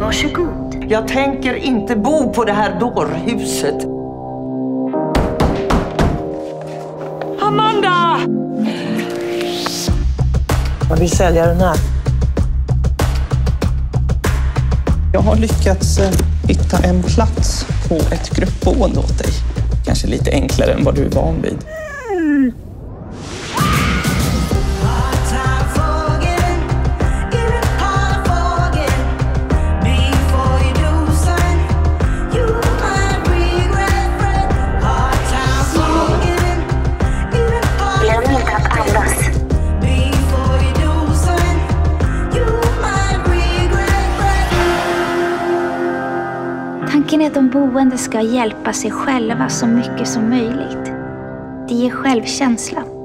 Varsågod. Jag tänker inte bo på det här dårhuset. Amanda! Jag vill sälja den här. Jag har lyckats eh, hitta en plats på ett gruppboende åt dig. Kanske lite enklare än vad du är van vid. Tanken är att de boende ska hjälpa sig själva så mycket som möjligt. Det ger självkänsla